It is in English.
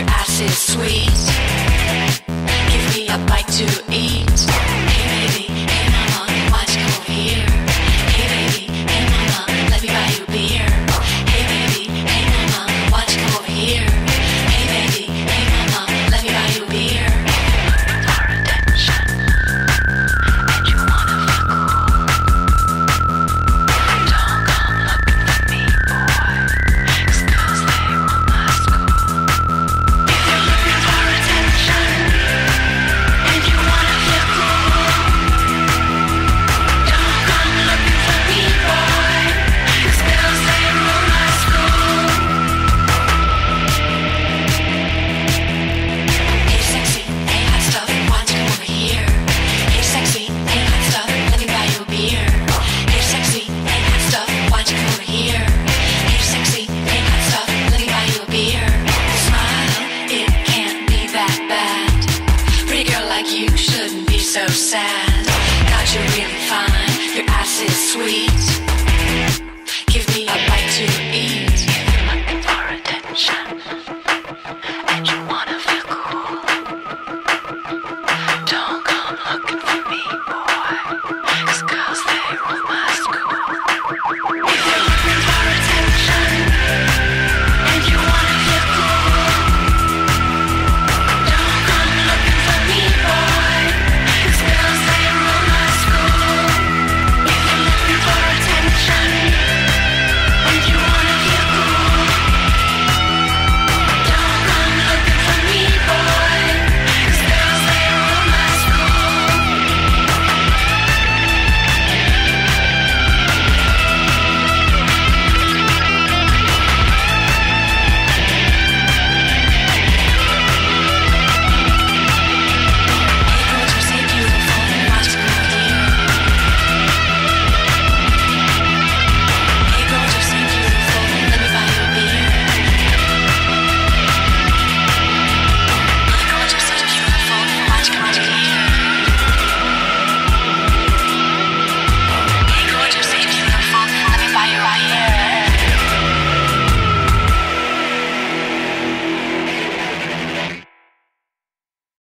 your ass is sweet. Give me a bite to eat. like you shouldn't be so sad. God, you're really fine. Your ass is sweet.